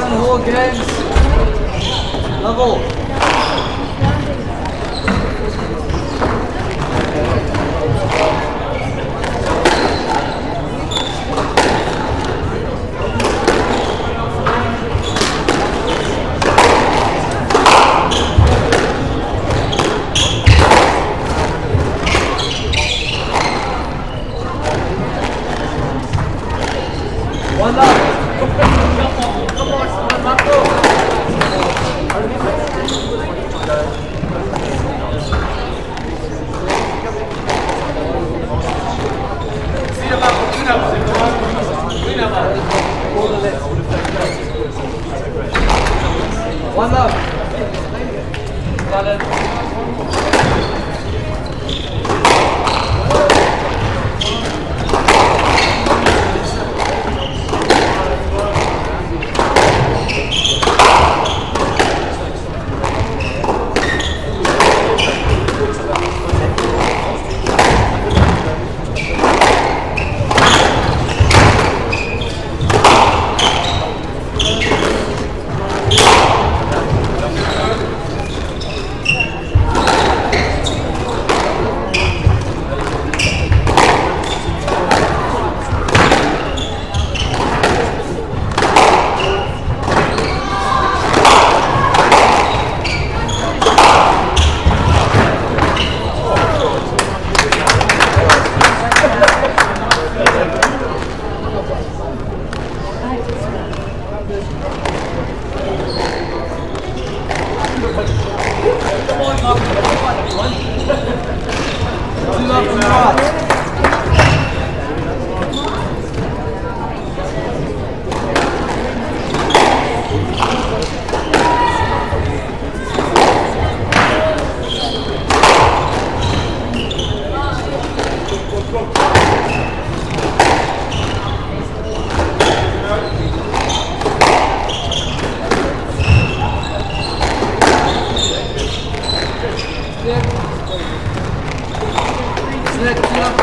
done, Hall Games. Level.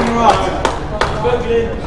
Vamos lá.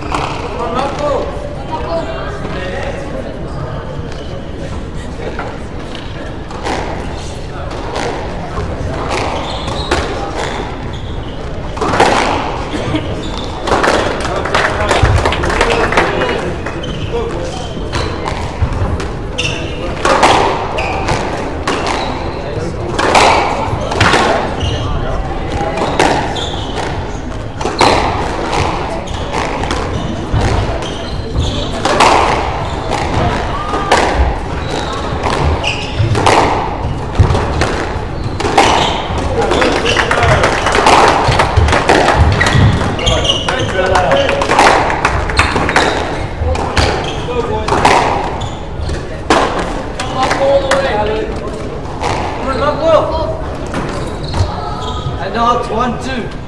One. Two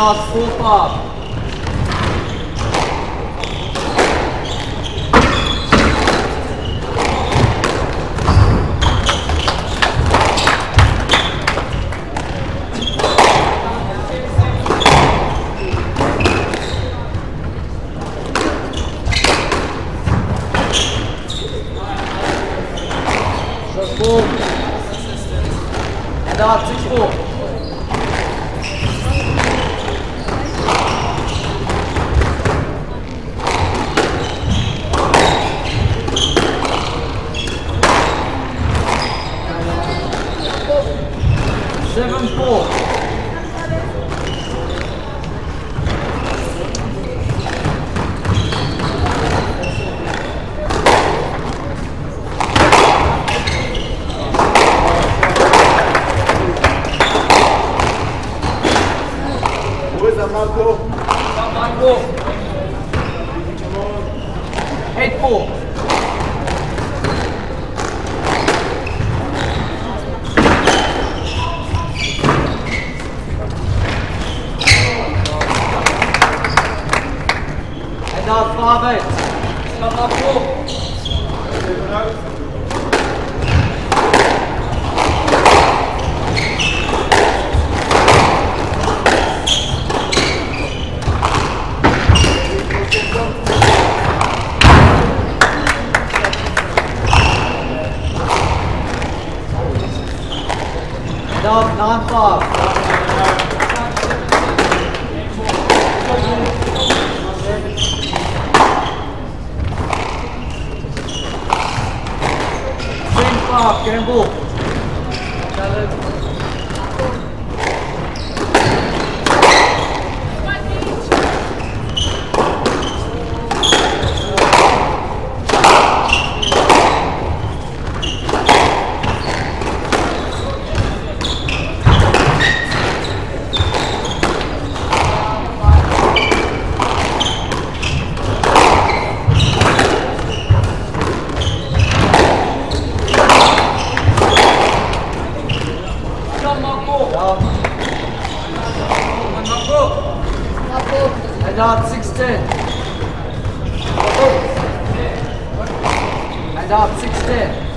Nossa, swoop off. John Fox. Shane Fox, get ball. Stop, 610.